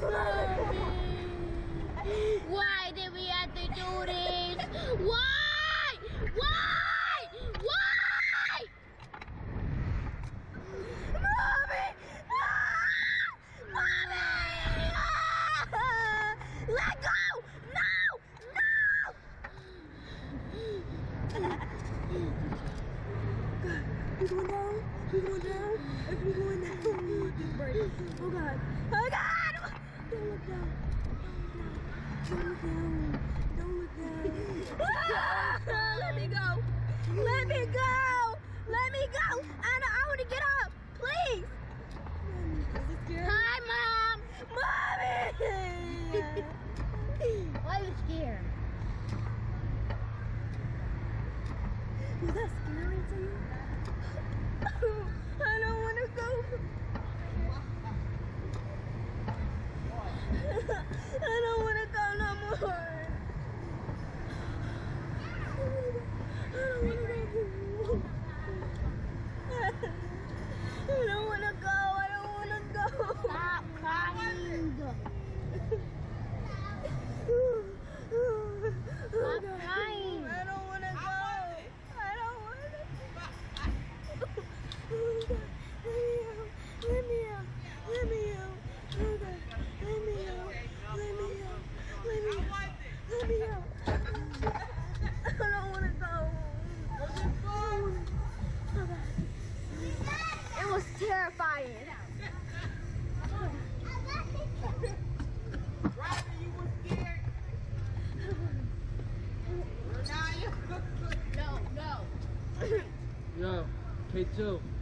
go! Why did we have to do this? Why? Why? Why? Mommy! Ah! Mommy! Ah! Let go! No! No! He's going down. He's going down. If he's going down. Oh God. Oh God! Let me go. Let me go. Let me go. Anna, I want to get up. Please. Hi, Mom. Mommy! Why are you scared? Was that scary to you? I don't want to go. Ooh. Yo, K2.